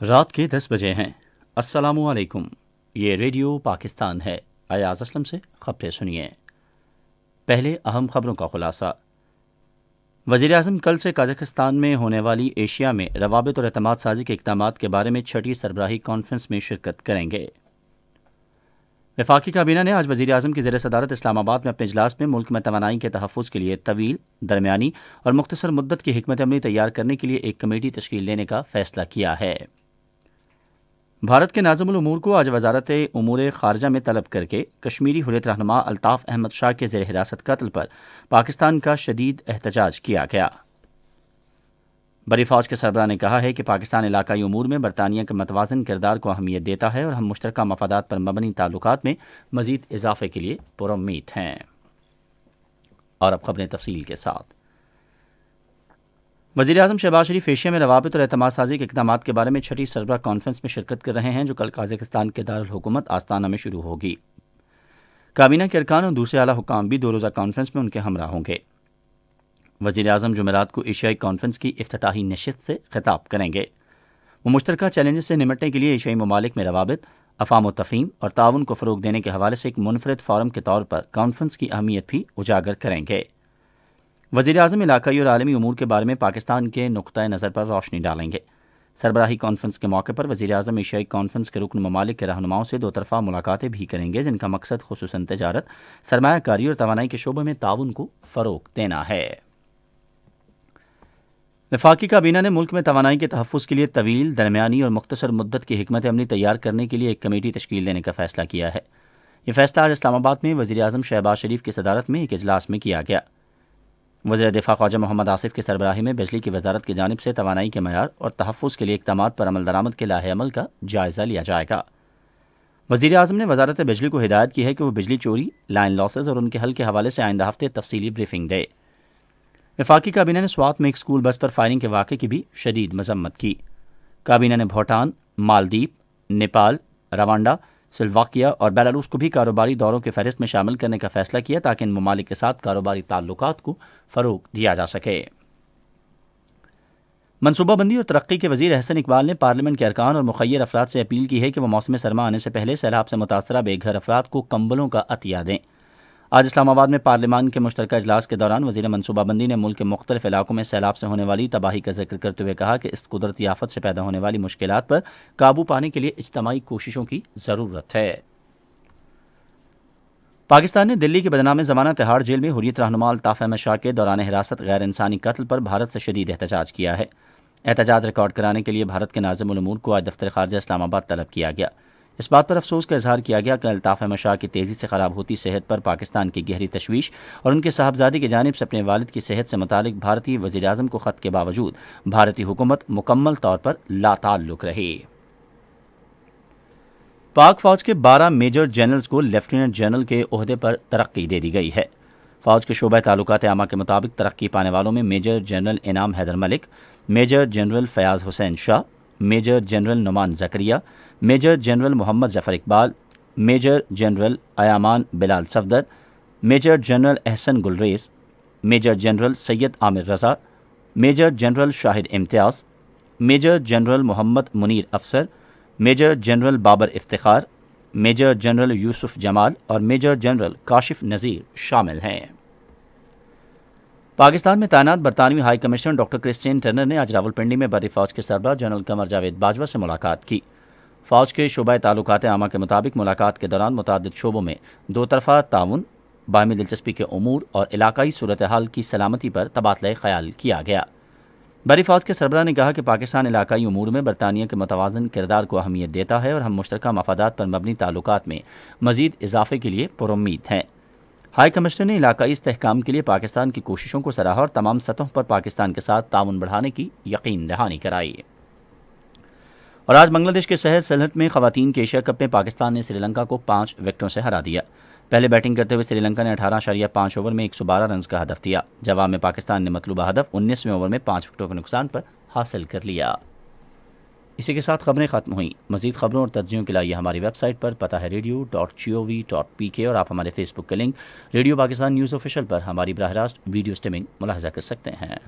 रात के दस बजे हैं। असलकुम ये रेडियो पाकिस्तान है। अयाज असलम से खबरें सुनिए। पहले अहम खबरों का खुलासा। वज़ीर अजम कल से कजाकिस्तान में होने वाली एशिया में रवाबित और अतमाद साजी के इकदाम के बारे में छठी सरबराही कॉन्फ्रेंस में शिरकत करेंगे। वफाकी काबीना ने आज वजी अजम की जेर सदारत इस्लामाबाद में अपने अजलास में मुल्क में तोानाई के तहफ़ के लिए तवील, दरमियानी और मुख्तर मुद्दत की हमत अमली तैयार करने के लिए एक कमेटी तश्कील देने का फैसला किया है। भारत के नाजमुल उमूर को आज वजारत उमूर खारजा में तलब करके कश्मीरी हुरियत रहनुमा अल्ताफ़ अहमद शाह के जेर हिरासत कत्ल पर पाकिस्तान का शदीद एहतजाज किया गया। बरी फौज के सरबरा ने कहा है कि पाकिस्तान इलाकाई उमूर में बरतानिया के मतवाजन किरदार को अहमियत देता है और हम मुश्तर मफादात पर मबनी ताल्लुक में मजीद इजाफे के लिए पुरम्मीद हैं। और अब खबरें तफसील के साथ। वजी अजम शहबाज शरीफ एशिया में रवाबित और अतमाद साजी के इकदाम के बारे में छठी सरबरा कॉन्फ्रेंस में शिरकत कर रहे हैं, जो कल काजकिस्तान के दारकूमत आस्ताना में शुरू होगी। काबीना के अरकान और दूसरे अला हुकाम भी दो रोज़ा कॉन्फ्रेंस में उनके हमरा होंगे। वजी अजम जुमेरात को एशियाई कॉन्फ्रेंस की अफ्ताही नशस्त से खिताब करेंगे। वो मुश्तर चैलेंज से निमटने के लिए एशियाई ममालिक में रवाबित, अफाम व तफ़ीम और ताउन को फ़रोग देने के हवाले से एक मुनफरद फारम के तौर पर कॉन्फ्रेंस की अहमियत भी उजागर करेंगे। वजी अजम इलाकई और आलमी अमूर के बारे में पाकिस्तान के नुक़ नज़र पर रोशनी डालेंगे। सरबराही कॉन्फ्रेंस के मौके पर वजी अजम एशियाई कॉन्फ्रेंस के रुकन ममालिक के रहनुमाओं से दो तरफा मुलाकातें भी करेंगे, जिनका मकसद खसूस तजारत सरमाकारी और तोानाई के शोबे में ताउन को फ़रोग देना है। वफाकी काबीना ने मुल्क में तोानाई के तहफ़ के लिए तवील, दरमियानी और मुख्तर मुद्दत की हमत अमली तैयार करने के लिए एक कमेटी तश्कील देने का फैसला किया है। यह फैसला आज इस्लामाबाद में वजी अजम शहबाज शरीफ की सदारत में एक अजलास में किया गया। वजी दिफा ख्वाजा मोहम्मद आसिफ की सरबराही में बिजली की वजारत की जानब से तोानाई के मैार और तहफ़ के लिए इकदाम पर अमल दरामद के लाहे अमल का जायज़ा लिया जाएगा। वजी अजम ने वजारत बिजली को हिदायत की है कि वह बिजली चोरी, लाइन लॉसेज और उनके हल के हवाले से आइंदा हफ़्ते तफसली ब्रीफिंग दे। वफाकी काबीना ने स्वात में एक स्कूल बस पर फायरिंग के वाक़े की भी शदीद मजम्मत की। काबीना ने भूटान मालदीप नेपाल, रवांडा सिल्वाकिया और बेलारूस को भी कारोबारी दौरों के फहरिस्त में शामिल करने का फैसला किया ताकि इन ममालिक के साथ कारोबारी ताल्लुक को फ़रोग दिया जा सके। मनसूबाबंदी और तरक्की के वज़ीर अहसन इकबाल ने पार्लियामेंट के अरकान और मुखैर अफराद से अपील की है कि वह मौसम सरमा आने से पहले सैलाब से मुतासरा बेघर अफराद को कंबलों का अतिया दें। आज इस्लामाबाद में पार्लियामान के मुश्तर अजलास के दौरान वजी मनसूबाबंदी ने मुल्क के मुख्तलिफ़ इलाकों में सैलाब से होने वाली तबाही का ज़िक्र करते हुए कहा कि इस कुदरती आफत से पैदा होने वाली मुश्किल पर काबू पाने के लिए इजतमाही कोशिशों की ज़रूरत है। पाकिस्तान ने दिल्ली के बदनाम जमाना तिहाड़ जेल में हुरियत रहनुमा अल्ताफ़ अहमद शाह के दौरान हिरासत गैर इंसानी कत्ल पर भारत से शदीद एहतजाज किया है। एहतजाज रिकॉर्ड कराने के लिए भारत के नाजमूर को आज दफ्तर खारजा इस्लामाबाद तलब किया गया। इस बात पर अफसोस का इजहार किया गया। कि अल्ताफ़ अहमद शाह की तेज़ी से ख़राब होती सेहत पर पाकिस्तान की गहरी तशवीश और उनके साहबजादी की जानब से अपने वालद की सेहत से मुतल भारतीय वजी अजम को ख़त के बावजूद भारतीय हुकूमत मुकम्मल तौर पर लाताल्लुक रही। पाक फौज के बारह मेजर जनरल्स को लेफ्टिनेंट जनरल के अहदे पर तरक्की दे दी गई है। फौज के शोबा ताल्लुक आमा के मुताबिक तरक्की पाने वालों में major general Inam Haider Malik, major general Fayyaz Hussain Shah, major general Numan Zakaria major general Mohammad Zafar Iqbal, major general Ayman Bilal Safdar, major general Ehsan Gulrez, major general Syed Aamir Raza, major general Shahid Imtiaz, major general Mohammad Munir Afsar, major general Babar Iftikhar major general Yousuf Jamal और major general Kashif नज़ीर शामिल हैं। पाकिस्तान में तैनात बरतानवी high commissioner doctor Christian Turner ने आज रावलपिंडी में बरी फौज के सरबरा जनरल कमर जावेद बाजवा से मुलाकात की। फ़ौज के शुबा ताल्लुक आमा के मुताबिक मुलाकात के दौरान मुतद शोबों में दो तरफ़ा ताउन बाहमी दिलचस्पी के अमूर और इलाकई सूरत हाल की सलामती पर तबादला ख्याल किया गया। बरी फौज के सरबरा ने कहा कि पाकिस्तान इलाकई अमूर में बरतानिया के मतवाजन किरदार को अहमियत देता है और हम मुश्तर मफादात पर मबनी ताल्लुक में मजीद इजाफे के लिए पुरुद हैं। हाई कमिश्नर ने इलाकई इसकाम के लिए पाकिस्तान की कोशिशों को सराहा और तमाम सतहों पर पाकिस्तान के साथ ताउन बढ़ाने की यकीन दहानी कराई। और आज बांग्लादेश के शहर सलहट में खातन के एशिया कप में पाकिस्तान ने श्रीलंका को पाँच विकटों से हरा दिया। पहले बैटिंग करते हुए श्रीलंका ने अठारह शरिया पाँच ओवर में एक सौ बारह रन का हदफ दिया। जवाब में पाकिस्तान ने मतलूबा हदफ उन्नीसवें ओवर में पाँच विकटों के नुकसान पर हासिल कर लिया। इसी के साथ खबरें खत्म हुई। मजीद खबरों और तजियों के लिए हमारी वेबसाइट पर पता है radio dot G O V dot P K और आप हमारे फेसबुक के link radio Pakistan news official पर हमारी बरह रास्त वीडियो स्ट्रीमिंग मुलाजा कर सकते हैं।